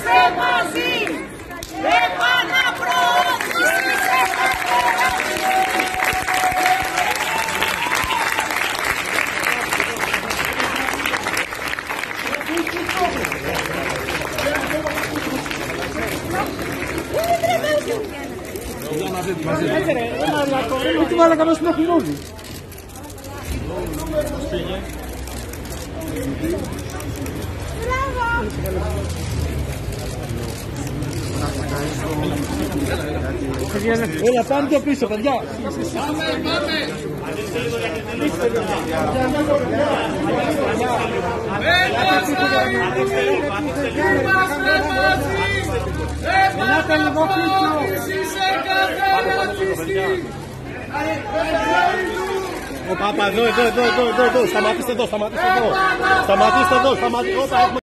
Είμαστε μαζί! Επαναπροώθηση σε Τι βάλα καλό στην αχλινόδη. Έλα, πάμε πιο πίσω, παιδιά. Ελάτε λίγο πίσω. Ο Παπα, εδώ, εδώ, εδώ, εδώ, εδώ, εδώ, σταματήστε εδώ, σταματήστε εδώ. Σταματήστε εδώ, σταματήστε εδώ.